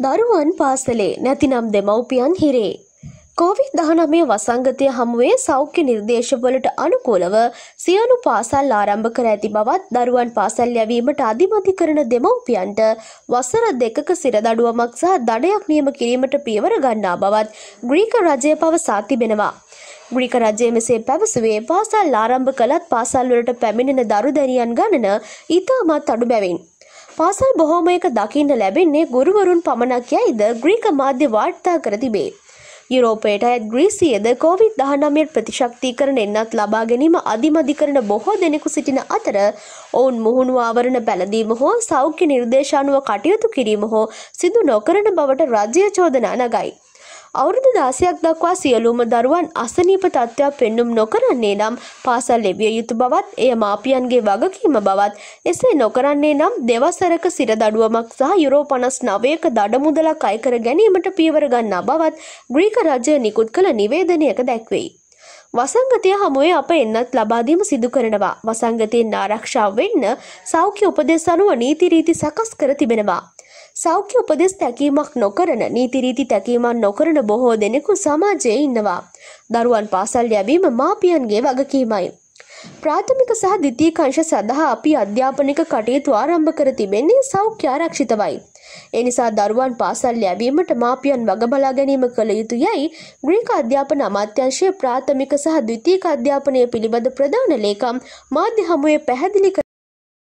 දරුවන් පාසලේ නැතිනම් දෙමව්පියන් හිරේ. කෝවිඩ් දහනමය වසංගතය හමුවේ සෞඛ්‍ය නිර්දේශවලට අනුකූලව සියලු පාසල් ආරම්භ කර ඇති බවත් දරුවන් පාසල් යැවීමට අධිමති කරන දෙමව්පියන්ට වසර දෙකක සිරදඩුවමක් සහ දඩයක් නියම කිරීමට පියවර ගන්නා බවත් ග්‍රීක රජය පවසා තිබෙනවා. ග්‍රීක රජය මෙසේ පැවසුවේ පාසල් ආරම්භ කළත් පාසල්වලට පැමිණෙන දරුදැනියන් ගණන ඉතාමත් අඩු බැවින්. පාසල් බොහෝමයක දකින්න ලැබෙන්නේ ගුරුවරුන් පමණක් යයිද ග්‍රීක මාධ්‍ය වාර්තා කර තිබේ. යුරෝපයට ඇත් ග්‍රීසියද කෝවිඩ් දහනමයට ප්‍රතිශක්තිකරන එන්නත් ලබා ගැනීම අධිමදි කරන බොහෝ දෙනෙකු සිටින අතර ඔවුන් මුහුණු ආවරණ පැළදීම හෝ සෞඛ්‍ය නිර්දේශානුව කටයුතු කිරීම හෝ සිදු නොකරන බවට රජය චෝදනා නගයි. අවුරුදු දාසයක් දක්වා සියලුම දරුවන් අසනීප තත්ත්වයක් පෙන්නුම් නොකරන්නේ නම් පාසල් එවිය යුතු බවත් එය මාපියන්ගේ වගකීම බවත් එසේ නොකරන්නේ නම් දෙවසරක සිර දඩුවමක් සහ යුරෝ පනස් නවයක දඩමුදලක් අයකර ගැනීමට පියවර ගන්නා බවත් ග්‍රීක රජය නිකුත් කළ නිවේදනයක දැක්වෙයි. වසංගතය හමුවේ අප එන්නත් ලබාදීම සිදු කරනවා. වසංගතයෙන් ආරක්ෂාව වෙන්න සෞඛ්‍ය උපදෙස් අනුව නීතිරීති සකස් කර තිබෙනවා. සෞඛ්‍ය උපදෙස් තැකීමක් නොකරන නීතිරීති තැකීමක් නොකරන බොහෝ දෙනෙකු සමාජයේ ඉන්නවා. දරුවන් පාසල් යැවීම මාපියන්ගේ වගකීමයි. ප්‍රාථමික සහ දිතී කංශ සඳහා අපි අධ්‍යාපනික කටයුතු ආරම්භ කර තිබෙන්නේ සෞඛ්‍ය ආරක්ෂිතවයි. ඒ නිසා දරුවන් පාසල් යැවීමට මාපියන් වග බලා ගැනීම කළ යුතු යයි ග්‍රීක අධ්‍යාපන අමාත්‍යංශයේ ප්‍රාථමික සහ ද්විතීක අධ්‍යාපනය පිළිබඳ ප්‍රධාන ලේකම් මාධ්‍ය හමුවේ පැහැදිලි